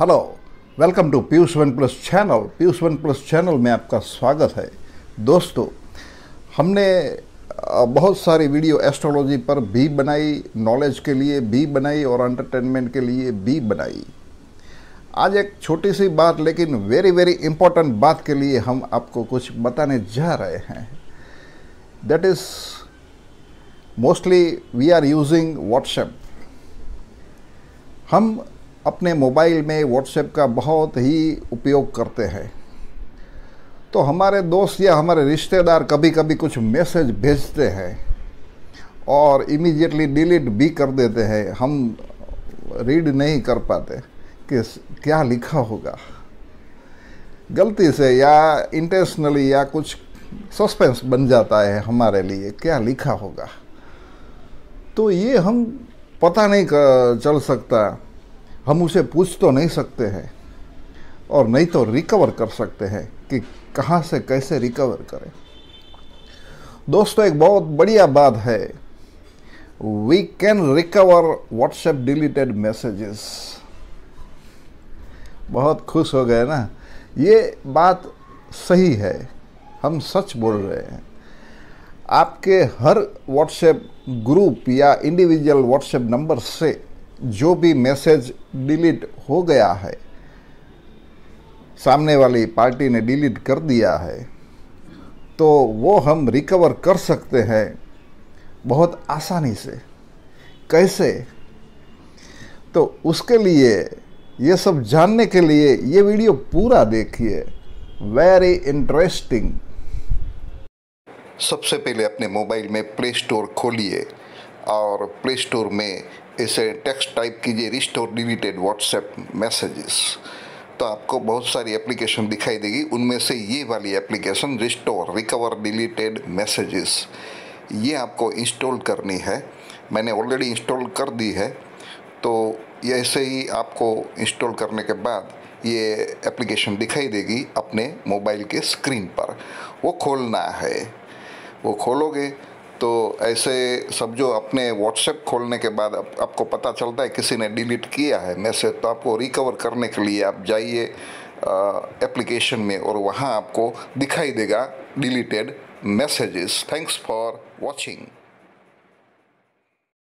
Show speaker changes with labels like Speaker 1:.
Speaker 1: Hello welcome to Piyush one plus channel Piyush one plus channel में आपका स्वागत है। दोस्तों, हमने बहुत सारी वीडियो एस्ट्रोलॉजी पर भी बनाई नॉलेज के लिए भी बनाई और एंटरटेनमेंट के लिए भी बनाई। आज एक छोटी सी बात, लेकिन वेरी वेरी इंपॉर्टेंट बात के लिए हम आपको कुछ बताने जा रहे हैं। That is mostly we are using WhatsApp हम अपने मोबाइल में व्हाट्सएप का बहुत ही उपयोग करते हैं। तो हमारे दोस्त या हमारे रिश्तेदार कभी कभी कुछ मैसेज भेजते हैं और इमीडिएटली डिलीट भी कर देते हैं। हम रीड नहीं कर पाते कि क्या लिखा होगा। गलती से या इंटेंशनली या कुछ सस्पेंस बन जाता है हमारे लिए, क्या लिखा होगा। तो ये हम पता नहीं चल सकता। हम उसे पूछ तो नहीं सकते हैं और नहीं तो रिकवर कर सकते हैं कि कहाँ से कैसे रिकवर करें। दोस्तों, एक बहुत बढ़िया बात है। We can recover WhatsApp deleted messages बहुत खुश हो गए ना? ये बात सही है। हम सच बोल रहे हैं। आपके हर व्हाट्सएप ग्रुप या इंडिविजुअल व्हाट्सएप नंबर से जो भी मैसेज डिलीट हो गया है, सामने वाली पार्टी ने डिलीट कर दिया है तो वो हम रिकवर कर सकते हैं बहुत आसानी से। कैसे? तो उसके लिए, ये सब जानने के लिए ये वीडियो पूरा देखिए। वेरी इंटरेस्टिंग
Speaker 2: सबसे पहले अपने मोबाइल में प्ले स्टोर खोलिए। और प्ले स्टोर में इसे टेक्स्ट टाइप कीजिए रिस्टोर डिलीटेड व्हाट्सएप मैसेजेस तो आपको बहुत सारी एप्लीकेशन दिखाई देगी। उनमें से ये वाली application restore recover deleted messages ये आपको इंस्टॉल करनी है। मैंने ऑलरेडी इंस्टॉल कर दी है। तो ऐसे ही आपको इंस्टॉल करने के बाद ये एप्लीकेशन दिखाई देगी अपने मोबाइल के स्क्रीन पर। वो खोलना है। वो खोलोगे तो ऐसे सब जो अपने व्हाट्सएप खोलने के बाद आप, आपको पता चलता है किसी ने डिलीट किया है मैसेज तो आपको रिकवर करने के लिए आप जाइए एप्लीकेशन में और वहाँ आपको दिखाई देगा deleted messages thanks for watching